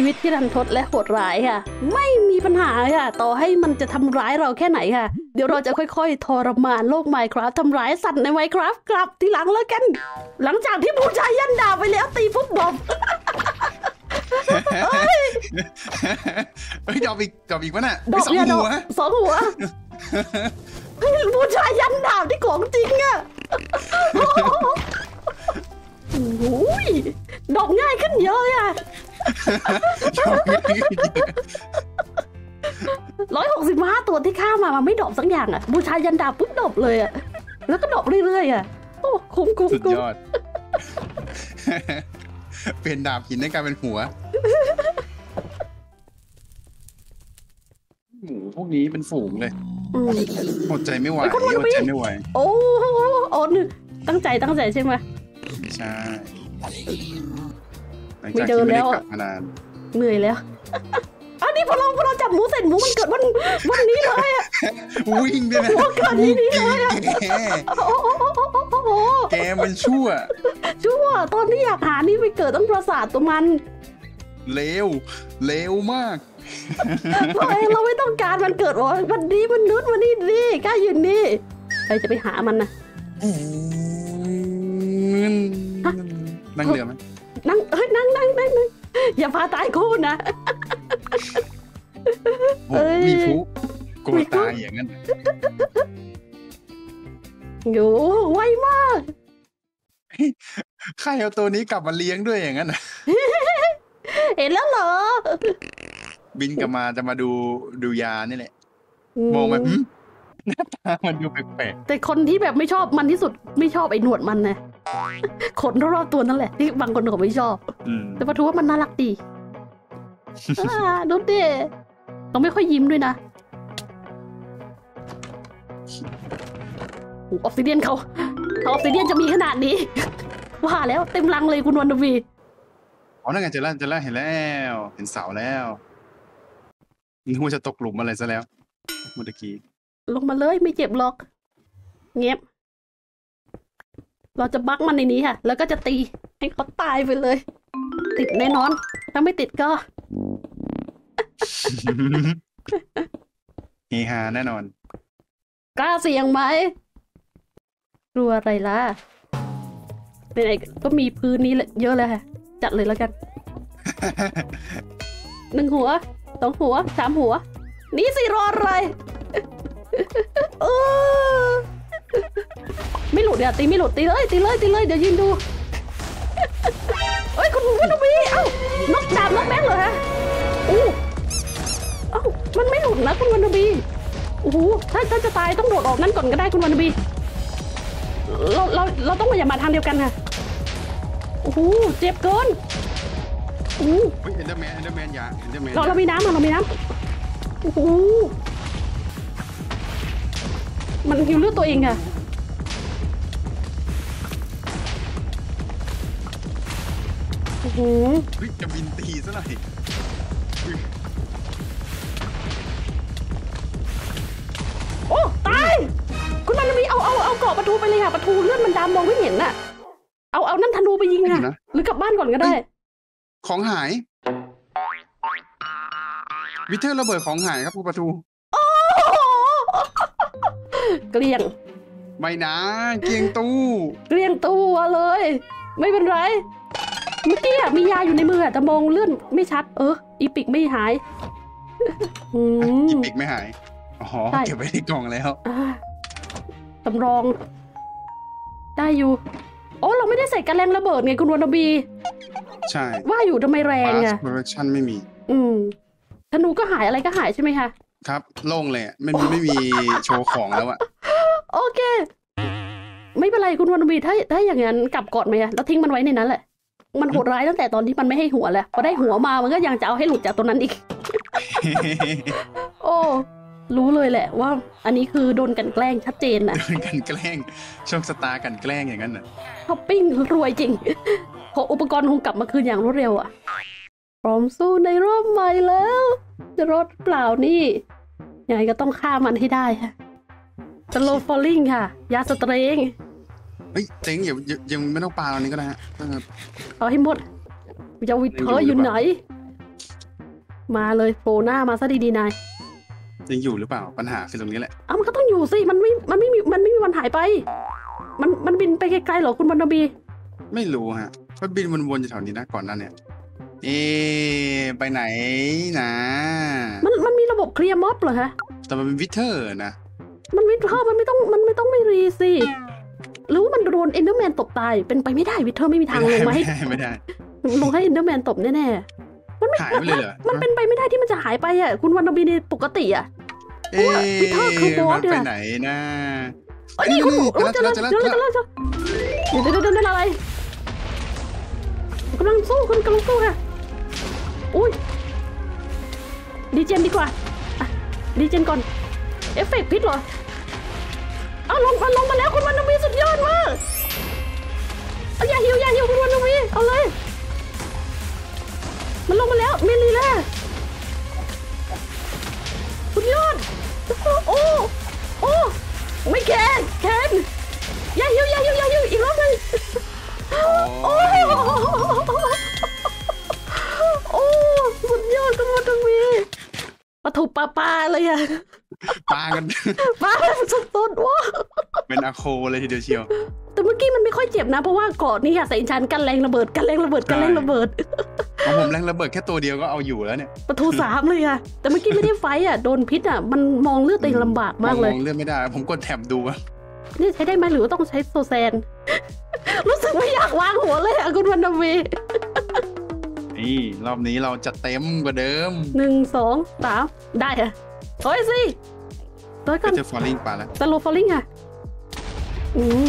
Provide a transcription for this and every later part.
ชีวิตที่รันทดและโหดร้ายค่ะ ไม่มีปัญหาค่ะ ต่อให้มันจะทำร้ายเราแค่ไหนค่ะ เดี๋ยวเราจะค่อยๆ ทรมานโลก Minecraft ทำร้ายสัตว์ใน Minecraft กลับทีหลังแล้วกัน หลังจากที่บูชายันดาบไปแล้วตีปุ๊บดอบเฮ้ยดอกอีกดอกอีกวะน่ะดอกสองเนี่ยดอกหัวสองหัวเฮ้ยบูชายันดาบที่ของจริงอะโอ้ยดอกง่ายขึ้นเยอะอะ ร้อยหกสิบห้าตัวที่ฆ่ามามันไม่ดรอบสักอย่างอะบูชายันดาบปุ๊บดรอบเลยอะแล้วก็ดรอบเรื่อยๆอะโอ้คุ้มคุ้มสุดคุ้มยอด เปลี่ยนดาบหินให้กลายเป็นหัว หมูพวกนี้เป็นฝูงเลยอืมอดใจไม่ไหวเฮ้ยคุณอมันดมีใจไม่ไหว โอ้โหโอ้นึตั้งใจตั้งใจใช่ไหมใช่ห ลังไม่จากเดิที่นไม่แล้ได้วกลับมานานเหนื่อยแล้วอันนี้พอเราพอเราจับหมูเสร็จหมูมันเกิดวันวันนี้เลยอะวิ่งด้วยนะโอ้เกิดนี่นี่เลยอะแกโอ้โหโอ้โหแกมันชั่ว ชั่ว ตอนที่อยากหานี่ไปเกิดต้องประสาทตัวมันเลวเลวมากเราเองเราไม่ต้องการมันเกิดว่าวันนี้มันนุษย์วันนี้ดีกล้ายืนนี่ใครจะไปหามันนะนั่งเรือไหม นั่งเฮ้ยนั่งนั่งนั่งนั่งอย่าพาตายคู่นะโอ้เอ้ยมีผู้กลัมีวผู้ตายอย่างนั้นอยู่ไวมากใครเอาตัวนี้กลับมาเลี้ยงด้วยอย่างนั้นน่ะเห็นแล้วเหรอ บินกลับมาจะมาดูดูยานี่แหละ มองแบบ หึหน้าตามันดูแปลกแต่คนที่แบบไม่ชอบมันที่สุดไม่ชอบไอ้หนวดมันนะขนรอบๆตัวนั่นแหละที่บางคนเขาไม่ชอบๆอืมแต่ปะทูว่ามันน่ารักดีอ่าดูดิต้องไม่ค่อยยิ้มด้วยนะโอ้ obsidian เขาถ้า obsidian จะมีขนาดนี้ ว่าแล้วเต็มรังเลยคุณวันดวีอ๋อนั่นไงเจอแล้วเจอแล้วเห็นแล้ว เห็นเสาแล้วนึกว่าจะตกหลุมอะไรซะแล้วเมื่อกี้ ลงมาเลยไม่เจ็บหรอก เงียบ เราจะบักมันในนี้ค่ะ แล้วก็จะตีให้เขาตายไปเลย ติดแน่นอน ถ้าไม่ติดก็เฮฮาแน่นอน กล้าเสี่ยงไหมกลัวอะไรล่ะไหนๆก็มีพื้นนี้เยอะเลยค่ะ จัดเลยแล้วกันหนึ่งหัวสองหัวสามหัว นี่สิรออะไร เออไม่หลุดเดี๋ยวตีไม่หลุดตีเลยตีเลยตีเลยเดี๋ยวยืนดูเอ้ยคุณคุณบีเอ้านกดาบนกแม็กเหรอฮะอู้เอ้ามันไม่หลุดนะคุณวันนบีโอ้โหถ้าถ้าจะตายต้องโดดออกนั่นก่อนก็ได้คุณวันนบีเราเราเราต้องมาอย่ามาทางเดียวกันค่ะโอ้โหเจ็บเกินโอ้โหเฮ้ย Enderman Enderman อย่า Enderman เราเรามีน้ำเราเรามีน้ำโอ้โห มันหิวเลือดตัวเองค่ะโอ้โหเฮ้ยจะบินตีซะหน่อยโอ้ตายคุณมันมีเอาเอาเอาเกาะประตูไปเลยค่ะประตูเลือดมันดำมองไม่เห็นน่ะ เอาเอานั่นธนูไปยิงค่ะ หรือกลับบ้านก่อนก็ได้ ของหายวิเทอร์ระเบิดของหายครับคุณประตูโอ้โห เกลี้ยง ไม่นะ เกียงตู้ เกลี้ยงตัวเลย ไม่เป็นไร เมื่อกี้อะมียาอยู่ในมืออะแต่มองเลื่อนไม่ชัด เออ อีปิกไม่หายอืมอีปิกไม่หาย อ๋อใช่เก็บไว้ในกล่องแล้วอ่าสำรอง ได้อยู่ โอ้เราไม่ได้ใส่กระแรงระเบิดไงคุณวันบี ใช่ ว่าอยู่ทำไมแรง Fast อะ Production ไม่มี อืมธนูก็หายอะไรก็หายใช่ไหมคะ ครับโล่งเลยอะไม่มีไม่มีโชว์ของแล้วอะโอเค ไม่เป็นไรคุณวันบีถ้าถ้าอย่างนั้นกลับก่อนไหมอะแล้วทิ้งมันไว้ในนั้นแหละมันโหดร้ายตั้งแต่ตอนที่มันไม่ให้หัวแหละพอได้หัวมามันก็ยังจะเอาให้หลุดจากตัวนั้นอีก โอ้ รู้เลยแหละว่า อันนี้คือโดนกลันแกล้งชัดเจนนะโดนกันแกล้งโชคชะตากันแกล้งอย่างนั้นน่ะช้อปปิ้งรวยจริงพออุปกรณ์คงกลับมาคืนอย่างรวดเร็วอะ พร้อมสู้ในรอบใหม่แล้ว จะรอดหรือเปล่านี่ยังไงก็ต้องฆ่ามันให้ได้ค่ะสโลฟอลลิงค่ะ ยาสเตรงเฮ้ยเต็งอย่าอย่ายังไม่ต้องปาตอนนี้ก็ได้ฮะเออเอาให้หมดจะวิเธออยู่ไหน มาเลยโผล่หน้ามาซะดีๆนายยังอยู่หรือเปล่าปัญหาคือตรงนี้แหละเอ้ามันก็ต้องอยู่สิมันไม่มันไม่มีมันไม่มีวันหายไป มันมันบินไปไกลๆเหรอคุณวันนบี ไม่รู้ฮะก็บินวนๆอยู่แถวนี้นะก่อนหนั้นเนี่ย เอ๊ะไปไหนนะ มันมันมีระบบ clear mob เหรอฮะ แต่มันเป็น Wither นะ มัน Wither มันไม่ต้องมันไม่ต้องไม่รีสิหรือว่ามันโดน Enderman ตบตาย เป็นไปไม่ได้ Wither ไม่มีทางลงมาให้ไม่ได้ไม่ได้ลงให้ Enderman ตบแน่ๆมันไม่หายไปเลยเหรอมันเป็นไปไม่ได้ที่มันจะหายไปอะคุณวันนบีในปกติอะเอ๊ะ Wither คือบอสเนี่ยมันไปไหนนะเอ้ยนี่คุณนี่โอ้เจอแล้วเจเจออแล้วแล้วเจอแล้วเดี๋ยวเดี๋ยวเดี๋ยวเดี๋ยวอะไรกำลังสู้คุณกำลังสู้ค่ะ อุ้ย regen ดีกว่า regen ก่อน เอฟเฟกพิษเหรอเอาลงมาลงมาแล้วคุณวันนบีสุดยอดมากเอาอย่าหิวอย่าหิวคุณวันนบีเอาเลย มันลงมาแล้ว melee แล้วสุดยอดโอ้โอ้ไม่แคนแคน ปะถูปลาปลาเลยอะปากันปลาสุดๆว้าเป็นอะโคเลยทีเดียวเชียว แต่เมื่อกี้มันไม่ค่อยเจ็บนะ เพราะว่าเกาะนี่อะใส่ชันกันแรงระเบิดกันแรงระเบิดกันแรงระเบิดของผมแรงระเบิดแค่ตัวเดียวก็เอาอยู่แล้วเนี่ยปะทูสามเลยอะแต่เมื่อกี้ไม่ได้ไฟต์อะโดนพิษอะมันมองเลือดตัวเองลำบากมากเลยมองเลื่อนไม่ได้ ผมกดแท็บดูอะนี่ใช้ได้ไหมหรือว่าต้องใช้โซแซน รู้สึกไม่อยากวางหัวเลยอะคุณวันนาวี นี่รอบนี้เราจะเต็มกว่าเดิมหนึ่งสองสามได้อะเฮ้ยสิตัวกัก็นจะฟอลลิ่งปลาแล้วสโลฟอลลิงอะอืม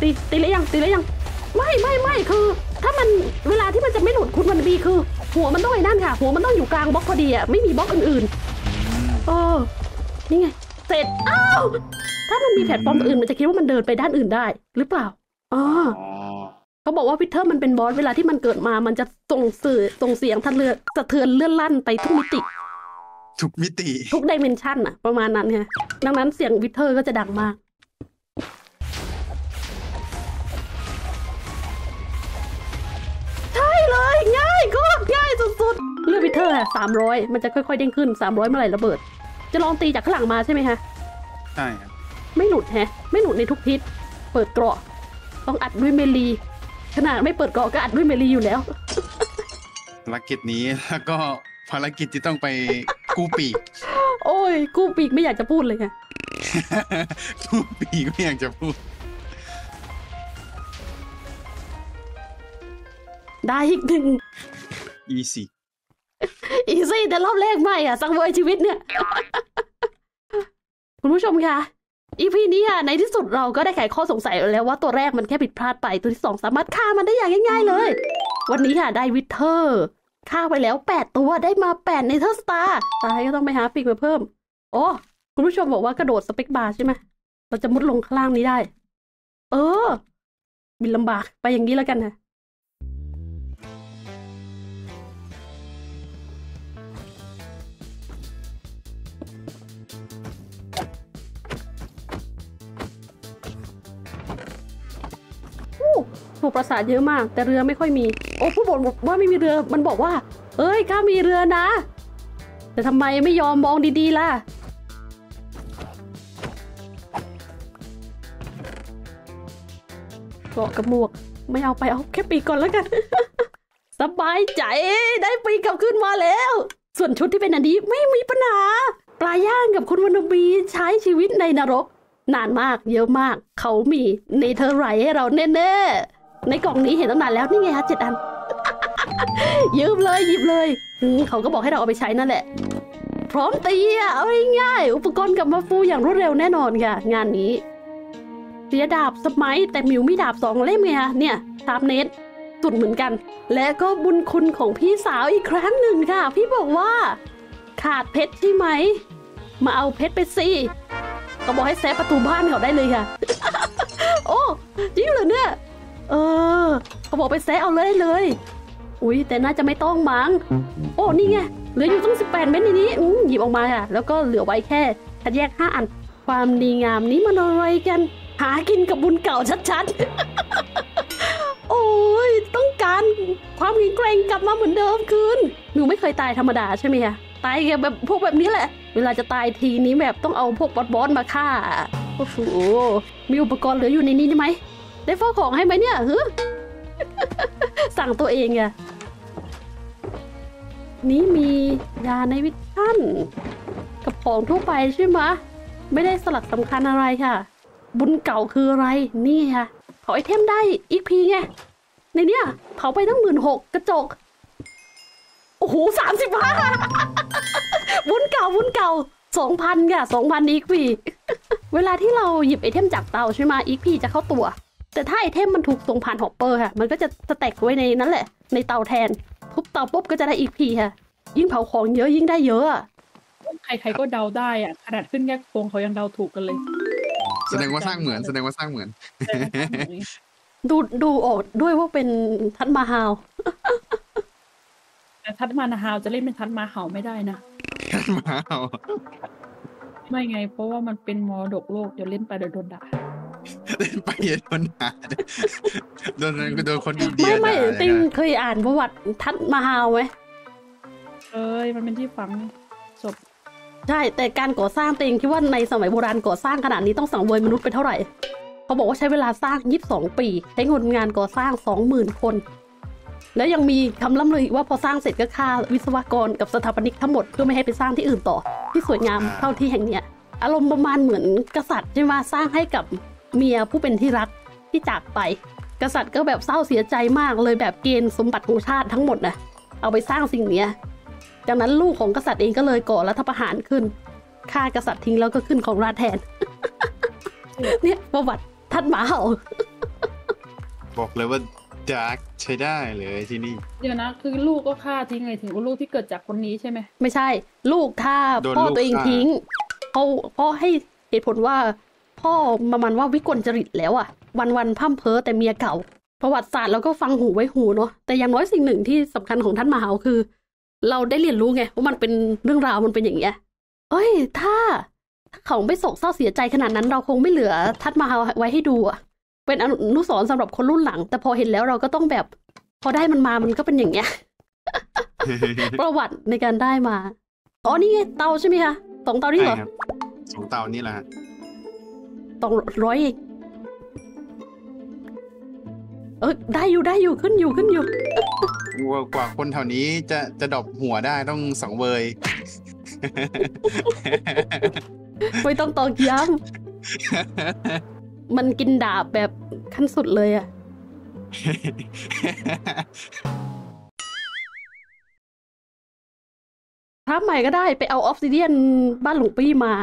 ตีตีแล้วยังตีแล้วยัง ไม่ไม่ไม่คือ ถ้ามันเวลาที่มันจะไม่หลุดคุณวันบีคือ หัวมันต้องไอ้นั่นค่ะ หัวมันต้องอยู่กลางบล็อกพอดีอะไม่มีบล็อกอื่นๆเออนี่ไงเสร็จอ้าวถ้ามันมีแพลตฟอร์มอื่นมันจะคิดว่ามันเดินไปด้านอื่นได้ หรือเปล่าอ๋ออ๋อ เขาบอกว่า Wither มันเป็นบอสเวลาที่มันเกิดมา มันจะส่งสื่อส่งเสียงทะเลือนสะเทือนเลื่อนลั่นไปทุกมิติ ทุกมิติ ทุก dimension อะประมาณนั้นไงดังนั้นเสียง Wither ก็จะดังมากใช่เลยง่ายก็ง่ายสุดๆเลือด Wither อะสามร้อยมันจะค่อยๆเด้งขึ้นสามร้อยเมื่อไหร่ระเบิด จะลองตีจากข้างหลังมาใช่ไหมฮะใช่ครับไม่หลุดแฮะ ไม่หลุดในทุกทิศเปิดเกราะ ต้องอัดด้วย melee ขนาดไม่เปิดเกราะก็อัดด้วย melee อยู่แล้ว ภารกิจนี้แล้วก็ภารกิจที่ต้องไปกู้ปีก โอ้ย กู้ปีกไม่อยากจะพูดเลยค่ะกู้ปีกไม่อยากจะพูด ได้อีกหนึ่ง easy อีซี่แต่รอบแรกไม่อะ สังเวยชีวิตเนี่ย คุณผู้ชมคะ อีพีนี้อะในที่สุดเราก็ได้ไขข้อสงสัยแล้วว่าตัวแรกมันแค่ผิดพลาดไปตัวที่สองสามารถฆ่ามันได้อย่างง่ายๆเลย วันนี้ค่ะได้ Wither ฆ่าไปแล้วแปดตัวได้มาแปด Nether Star ตายก็ต้องไปหาปีกมาเพิ่ม โอ้คุณผู้ชมบอกว่ากระโดด spacebar ใช่ไหมเราจะมุดลงข้างล่างนี้ได้ เออ บินลำบากไปอย่างนี้แล้วกันนะ ถูกประสาทเยอะมาก แต่เรือไม่ค่อยมี โอ้ผู้บอกว่าไม่มีเรือมันบอกว่า เอ้ยข้ามีเรือนะ แต่ทำไมไม่ยอมมองดีๆล่ะเกาะกับหมวก ไม่เอาไปเอาแค่ปีกก่อนแล้วกัน สบายใจได้ปีกกลับขึ้นมาแล้ว ส่วนชุดที่เป็นอันนี้ไม่มีปัญหาปลาย่างกับคุณวันบีใช้ชีวิตในนรก นานมากเยอะมาก เขามีเนเธอร์ไรท์ให้เราแน่ๆ ในกล่องนี้เห็นตั้งนานแล้วนี่ไงฮะเจ็ดอัน ยืมเลยหยิบเลยเขาก็บอกให้เราเอาไปใช้นั่นแหละ พร้อมตีอะเอาง่ายอุปกรณ์กลับมาฟูอย่างรวดเร็วแน่นอนค่ะ งานนี้เสียดาบสมัยแต่หมิวมีดาบสองเล่มไงฮะเนี่ยทาบเนตสุดเหมือนกัน และก็บุญคุณของพี่สาวอีกครั้งหนึ่งค่ะ พี่บอกว่า ขาดเพชรใช่ไหม มาเอาเพชรไปสิเขาบอกให้แซะประตูบ้านเขาได้เลยค่ะ โอ้จริงเหรอเนี่ย เออเขาบอกไปแซะเอาเลยเลย อุ้ยแต่น่าจะไม่ต้องมั้งโอ้นี่ไงเหลืออยู่ตั้ง18 เม็ดในนี้อืมหยิบออกมาค่ะ แล้วก็เหลือไว้แค่คัดแยก 5 อัน ความดีงามนี้มันอะไรกัน หากินกับบุญเก่าชัดๆ โอ้ยต้องการแข็งแกร่งกลับมาเหมือนเดิมคืน หนูไม่เคยตายธรรมดาใช่ไหมคะตายแบบพวกแบบนี้แหละ เวลาจะตายทีนี้แบบต้องเอาพวกบอสบอสมาฆ่า โอ้โห มีอุปกรณ์เหลืออยู่ในนี้ได้ไหม ได้เฝ้าของให้ไหมเนี่ยฮึสั่งตัวเองอะนี่มียา night vision กับของทั่วไปใช่ไหมไม่ได้สลักสำคัญอะไรค่ะ บุญเก่าคืออะไรนี่ค่ะเผาไอเทมได้ EXP ไง ในเนี้ยเผาไปตั้งหมื่นหกกระจก โอ้โหสามสิบห้าบุญเก่าบุญเก่าสองพันค่ะสองพัน EXP เวลาที่เราหยิบไอเทมจากเตาใช่ไหม EXP จะเข้าตัว แต่ถ้าไอเทมมันถูกส่งผ่าน hopper ค่ะ มันก็จะ stack ไว้ในนั้นแหละ ในเตาแทน ทุบเตาปุ๊บก็จะได้ EXP ค่ะ ยิ่งเผาของเยอะยิ่งได้เยอะอะใครๆก็เดาได้อะขนาดขึ้นแค่โครงเขายังเดาถูกกันเลย แสดงว่าสร้างเหมือนแสดงว่าสร้างเหมือน ดูดูออกด้วยว่าเป็นทัดมาฮาวแต่ทัดมานาฮาวจะเล่นเป็นทัดมาเห่าไม่ได้นะมาเอาไม่ไง เพราะว่ามันเป็นมรดกโลกเดี๋ยวเล่นไปเดี๋ยวโดนด่า เล่นไปโดนด่าโดนโดนคนอินเดียไม่ไม่ด่าติงเลยนะเคยอ่านประวัติทัดมาฮาวไหมเอ้ยมันเป็นที่ฝังศพใช่แต่การก่อสร้างติงคิดว่าในสมัยโบราณก่อสร้างขนาดนี้ต้องสังเวยมนุษย์ไปเท่าไหร่เขาบอกว่าใช้เวลาสร้าง 22 ปี ใช้คนงานก่อสร้าง 20,000 คน แล้วยังมีคำล่ำลืออีกว่าพอสร้างเสร็จก็ฆ่าวิศวกรกับสถาปนิกทั้งหมดเพื่อไม่ให้ไปสร้างที่อื่นต่อ ที่สวยงามเท่าที่แห่งเนี้ยอารมณ์ประมาณเหมือนกษัตริย์ใช่ไหมสร้างให้กับ เมียผู้เป็นที่รักที่จากไป กษัตริย์ก็แบบเศร้าเสียใจมากเลยแบบเกณฑ์สมบัติของชาติทั้งหมดนะเอาไปสร้างสิ่งเนี้ยจากนั้นลูกของกษัตริย์เองก็เลยก่อรัฐประหารขึ้นฆ่ากษัตริย์ทิ้งแล้วก็ขึ้นครองราชย์แทน เนี่ยประวัติท่านหมาเห่าบอกเลยว่า dark ใช้ได้เลยที่นี่ เดี๋ยวนะ คือลูกก็ฆ่าทิ้งเลยถึงว่าลูกที่เกิดจากคนนี้ใช่ไหม ไม่ใช่ ลูกถ้าโดนพ่อลูกตัวเองฆ่าทิ้งเขาพ่อให้เหตุผลว่า พ่อประมาณว่าวิกลจริตแล้วอะวันวันพร่ำเพ้อแต่เมียเก่า ประวัติศาสตร์เราก็ฟังหูไว้หูเนาะแต่อย่างน้อยสิ่งหนึ่งที่สำคัญของท่านมหาคือ เราได้เรียนรู้ไงว่ามันเป็นเรื่องราวมันเป็นอย่างเงี้ยเอ้ย ถ้าถ้าเขาไม่โศกเศร้าเสียใจขนาดนั้นเราคงไม่เหลือทัดมาไว้ให้ดูอะเป็นอนุสรณ์สำหรับคนรุ่นหลัง แต่พอเห็นแล้วเราก็ต้องแบบ พอได้มันมามันก็เป็นอย่างเงี้ยประวัติในการได้มาอ๋อนี่ไงเตาใช่ไหมคะสองเตานี่เหรอใช่ครับสองเตานี่แหละ ฮะสองร้อยเองเออได้อยู่ได้อยู่ขึ้นอยู่ขึ้นอยู่กว่ากว่าคนแถวนี้จะจะดรอปหัวได้ต้องสังเวย ไม่ต้องตอกย้ำมันกินดาบแบบขั้นสุดเลยอะภาพใหม่ก็ได้ไปเอาออฟซิเดียนบ้านหลวงพี่มา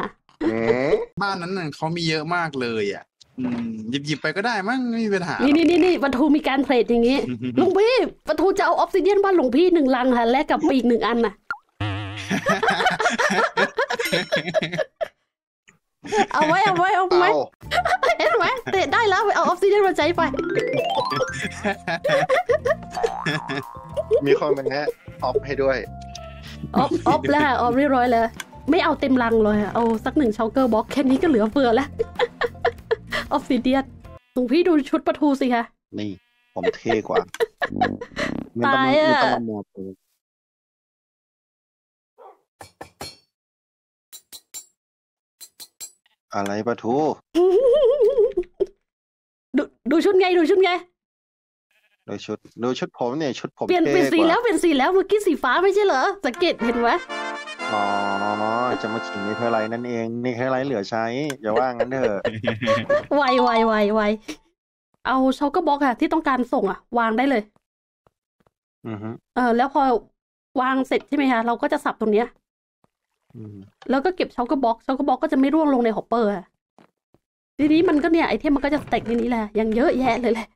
บ้านนั้นน่ะเขามีเยอะมากเลยอะอืมหยิบหยิบไปก็ได้มั้งไม่มีปัญหานี่นี่นี่นี่ปะทูมีการ trade อย่างนี้หลวงพี่ปะทูจะเอา obsidian บ้านหลวงพี่หนึ่งลังค่ะแลกกับปีกหนึ่งอันน่ะเอาไว้เอาไว้เอาไว้เอาเห็นไหมเตะได้แล้วไปเอา obsidian มาใช้ไป มีคนเป็นแค่ออฟให้ด้วย ออฟออฟแล้วค่ะออฟเรียบร้อยแล้ว ไม่เอาเต็มลังเลยอะเอาสักหนึ่งช็อกเกอร์บ็อกแค่นี้ก็เหลือเฟือแล้วออฟซิเดียนหลวงพี่ดูชุดปะทูสิคะ นี่ ผมเท่กว่า ไม่ต้องตายอะไม่ต้องมาโมปืนอะไรปะทูดูดูชุดไงดูชุดไงดูชุดดูชุดผมเนี่ยชุดผมเปลี่ยนท่เปลี่ยนสีกาแล้วเปลี่ยนสีแล้วเมื่อกี้สีฟ้าไม่ใช่เหรอสังเกตเห็นไหมอ๋อ จะมาขิง Netherite นั่นเอง Netherite เหลือใช้ อย่าว่างั้นเถอะไวไวไวไวเอา shulker box อะที่ต้องการส่งอะวางได้เลย อือฮึเออ แล้วพอวางเสร็จใช่ไหมคะเราก็จะสับตรงเนี้ยอืมแล้วก็เก็บ shulker box shulker box ก็จะไม่ร่วงลงใน hopper อะทีนี้มันก็เนี่ยไอเทมมันก็จะ stack ในนี้แหละยังเยอะแยะเลยแหละ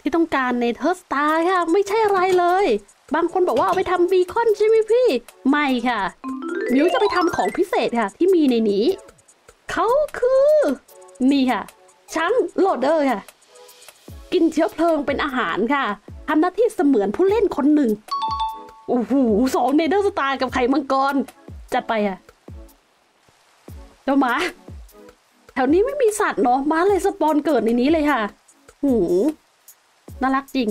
ที่ต้องการ Nether Star ค่ะ ไม่ใช่อะไรเลย บางคนบอกว่าเอาไปทำ beacon ใช่ไหมพี่ ไม่ค่ะ มิวจะไปทำของพิเศษค่ะ ที่มีในนี้ เขาคือนี่ค่ะ chunk loader ค่ะ กินเชื้อเพลิงเป็นอาหารค่ะทำหน้าที่เสมือนผู้เล่นคนหนึ่ง โอ้โหสอง Nether Star กับไข่มังกร จัดไปอะเจ้าหมา แถวนี้ไม่มีสัตว์เนาะม้าเลย spawn เกิดในนี้เลยค่ะ หูน่ารักจริง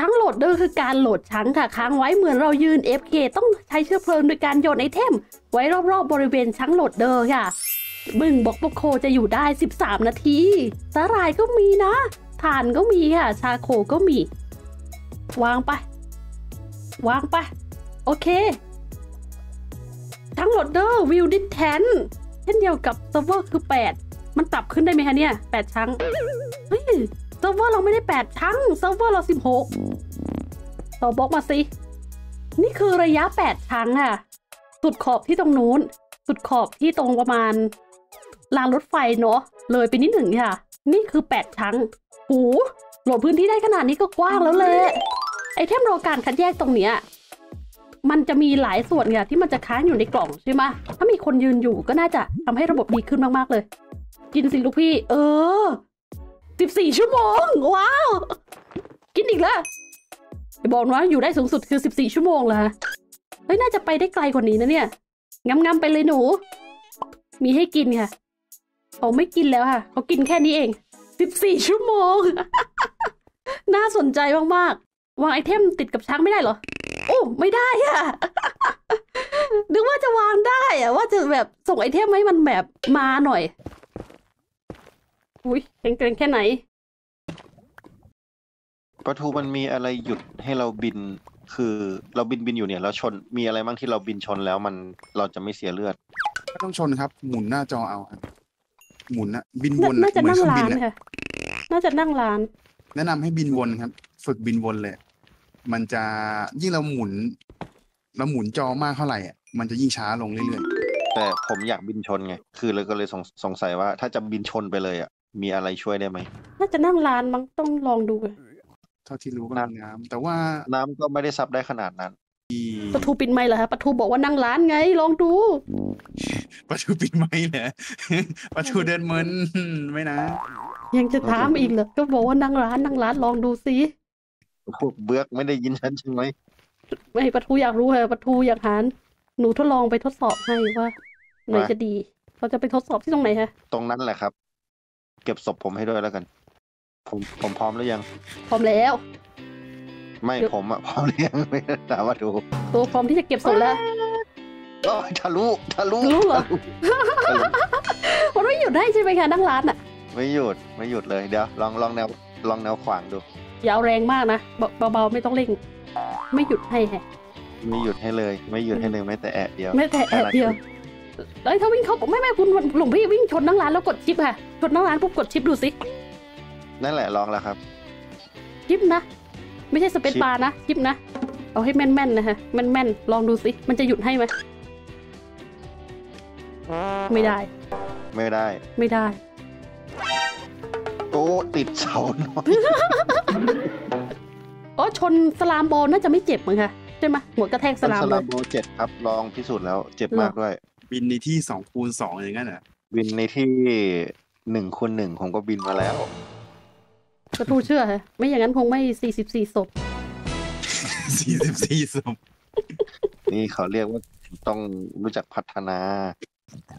chunk loader คือการโหลด chunk ค่ะค้างไว้เหมือนเรายืน AFK ต้องใช้เชื้อเพลิงโดยการโยนไอเทม ไว้รอบๆบริเวณ chunk loader ค่ะบึงบอกบกโคจะอยู่ได้ 13 นาทีสาหร่ายก็มีนะถ่านก็มีค่ะ charcoal ก็มี วางไป วางไป โอเค chunk loader view distance เช่นเดียวกับเซิร์ฟเวอร์คือ 8 มันปรับขึ้นได้ไหมคะเนี่ย 8 chunk เฮ้ย เซิร์ฟเวอร์เราไม่ได้ 8 chunk เซิร์ฟเวอร์เรา 16 ต่อบล็อกมาสิ นี่คือระยะ 8 chunk ค่ะสุดขอบที่ตรงนู้น สุดขอบที่ตรงประมาณรางรถไฟเนาะเลยไปนิดหนึ่งค่ะ นี่คือ 8 ชั้งหูโหลดพื้นที่ได้ขนาดนี้ก็กว้างแล้วเลยไอเทมรอการคัดแยกตรงเนี้ยมันจะมีหลายส่วนค่ะที่มันจะค้างอยู่ในกล่องใช่ไหมถ้ามีคนยืนอยู่ก็น่าจะทำให้ระบบดีขึ้นมากๆเลย กินสิลูกพี่ เออ สิบสี่ชั่วโมง ว้าว กินอีกแล้วบอกว่าอยู่ได้สูงสุดคือสิบสี่ชั่วโมงเหรอฮะเฮ้ยน่าจะไปได้ไกลกว่านี้นะเนี่ยงำๆไปเลยหนู มีให้กินค่ะเขาไม่กินแล้วค่ะเขากินแค่นี้เองสิบสี่ชั่วโมง น่าสนใจมากๆวางไอเทมติดกับช้างไม่ได้เหรอ โอ้ไม่ได้อะนึกว่าจะวางได้อะว่าจะแบบส่งไอเทมให้มันแบบมาหน่อย อุ้ยแข็งแกร่งแค่ไหน ปะทูมันมีอะไรหยุดให้เราบิน คือเราบินบินอยู่เนี่ยแล้วชน มีอะไรบ้างที่เราบินชนแล้วมันเราจะไม่เสียเลือด ไม่ต้องชนครับ หมุนหน้าจอเอาครับหมุนนะบินวน่านน่าจะเหมือนั่งเครื่องร้าบินนเลยค่ะ น่าจะนั่งร้าน แนะนำให้บินวนครับ ฝึกบินวนเลย มันจะยิ่งเราหมุนเราหมุนจอมากเท่าไหร่อะมันจะยิ่งช้าลงเรื่อยแต่ผมอยากบินชนไง คือเลยก็เลยสงสงสัยว่าถ้าจะบินชนไปเลยอะ มีอะไรช่วยได้ไหม น่าจะนั่งร้านมั้งต้องลองดูอะๆเท่าที่รู้ก็มีน้ำแต่ว่าน้ำก็ไม่ได้ซับได้ขนาดนั้นปะทูปิดไม่เหรอฮะปะทูบอกว่านั่งร้านไง ลองดู ประตูปิดไหมเหรอประตูเดินมึนไม่นะ ยังจะถามอีกเหรอก็บอกว่านั่งร้านนั่งร้านลองดูสิพวกเบือกไม่ได้ยินฉันใช่ไหมไม่ปะทูอยากรู้เหรอปะทูอยากหาหนูทดลองไปทดสอบให้ว่าไหนจะดี เราจะไปทดสอบที่ตรงไหนฮะ ตรงนั้นแหละครับ เก็บศพผมให้ด้วยแล้วกัน ผมผมพร้อมหรือยัง พร้อมแล้ว ไม่เดี๋ยวผมอะพร้อมหรือยังไม่ได้ถามว่าดูตัวพร้อมที่จะเก็บศพแล้วโอ้ยทะลุทะลุทะลุเหรอทะลุทะลุมันไม่หยุดได้ใช่ไหมคะนั่งร้านอะไม่หยุดไม่หยุดเลยเดี๋ยวลองลองแนวลองแนวขวางดูอย่าเอาแรงมากนะเบาเบาๆไม่ต้องเร่ง ไม่หยุดให้แฮะไม่หยุดให้เลย ไม่หยุดให้เลยแม้แต่แอะเดียวไม่แต่แอบเดียว แล้วถ้าวิ่งเข้าไม่ไม่คุณหลวงพี่วิ่งชนนั่งร้านแล้วกด shift ค่ะชนนั่งร้านปุ๊บกด shift ดูสินั่นแหละลองแล้วครับ shift นะ ไม่ใช่ space shift bar นะ shift นะ เอาให้แม่นๆนะฮะแม่นๆลองดูสิมันจะหยุดให้ไหมไม่ได้ ไม่ได้ ไม่ได้โอ้ติดเสาหน่อยอ๋อชน slime block น่าจะไม่เจ็บมั้งคะใช่ไหมหัวกระแทกสมันลาม slimeโบเจ็ดครับลองพิสูจน์แล้วเจ็บมากด้วย บินในที่สองคูณสองอย่างนั้นเหรอบินในที่หนึ่งคูณหนึ่งผมก็บินมาแล้ว ประตูเชื่อฮะไม่อย่างนั้นคงไม่สี่สิบสี่ศพสี่สิบสี่ศพนี่เขาเรียกว่าต้องรู้จักพัฒนา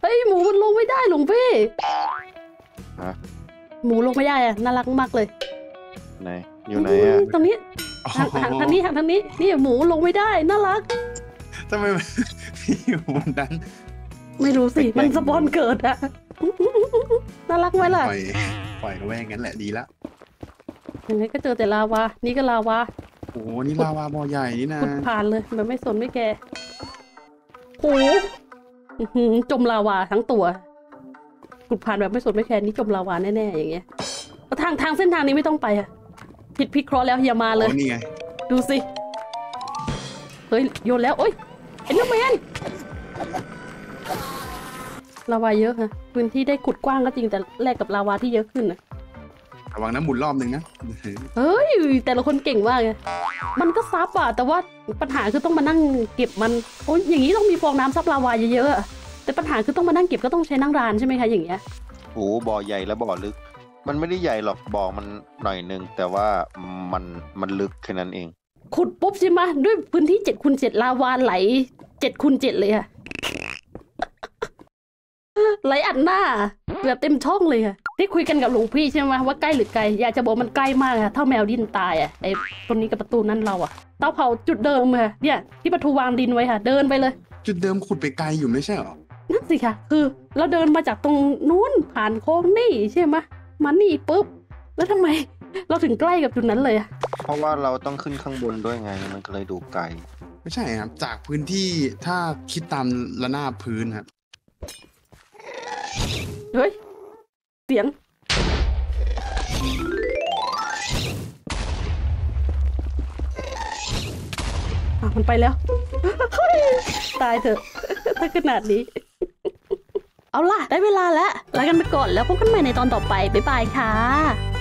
เฮ้ยหมูมันลงไม่ได้หลวงพี่ฮะหมูลงไม่ได้อะน่ารักมากเลยไหนอยู่ไหนอะตรงนี้ทางทางทางนี้ทางทางนี้นี่หมูลงไม่ได้น่ารักทำไมมันอยู่บนนั้น ไม่รู้สิ มัน spawn เกิดอะน่ารักไหมล่ะ ปล่อยปล่อยเขาไว้อย่างนั้นแหละดีละยังไงก็เจอแต่ลาวา นี่ก็ลาวาโอ้โหนี่ลาวาบ่อใหญ่นี่นะขุดผ่านเลยแบบไม่สนไม่แคร์โหอื้อหือจมลาวาทั้งตัวขุดผ่านแบบไม่สนไม่แคร์นี่จมลาวาแน่ๆอย่างเงี้ยทางทางเส้นทางนี้ไม่ต้องไปอะผิดพิเคราะห์แล้วอย่ามาเลย โอ้นี่ไงดูสิ เฮ้ยโยนแล้ว โอ้ย Enderman ลาวาเยอะฮะพื้นที่ได้ขุดกว้างก็จริงแต่แลกกับลาวาที่เยอะขึ้นนะระวังน้ำหมุนรอบหนึ่งนะเฮ้ยแต่ละคนเก่งมากเลยมันก็ซับอะแต่ว่าปัญหาคือต้องมานั่งเก็บมันโอ้ยอย่างนี้ต้องมีฟองน้ำซับลาวาเยอะๆอะแต่ปัญหาคือต้องมานั่งเก็บก็ต้องใช้นั่งร้านใช่ไหมคะอย่างเงี้ยโอ้บ่อใหญ่และบ่อลึก มันไม่ได้ใหญ่หรอกบ่อมันหน่อยนึงแต่ว่ามันมันลึกแค่นั้นเอง ขุดปุ๊บใช่ไหมด้วยพื้นที่เจ็ดคูณเจ็ดลาวาไหลเจ็ดคูณเจ็ดเลยอะ ไหลอัดหน้าแบบเต็มช่องเลยค่ะที่คุยกันกับหลวงพี่ใช่ไหมว่าใกล้หรือไกลอยากจะบอกมันใกล้มากค่ะเท่าแมวดินตายอะไอ้ตรงนี้กับประตูนั่นเราอะเตาเผาจุดเดิมค่ะเนี่ยที่ประตูวางดินไว้ค่ะ เดินไปเลย จุดเดิมขุดไปไกลอยู่ไม่ใช่เหรอนั่นสิค่ะ คือเราเดินมาจากตรงนู้นผ่านโค้งนี่ใช่ไหมมานี่ปุ๊บแล้วทำไม เราถึงใกล้กับจุดนั้นเลยอะเพราะว่าเราต้องขึ้นข้างบนด้วยไงมันก็เลยดูไกล ไม่ใช่ครับ จากพื้นที่ถ้าคิดตามระนาบพื้นครับ เฮ้ย เสียง อะ มันไปแล้ว ตายเถอะ ถ้าขนาดนี้ เอาล่ะ ได้เวลาแล้วลากันไปก่อนแล้วพบกันใหม่ในตอนต่อไป บ๊ายบายค่ะ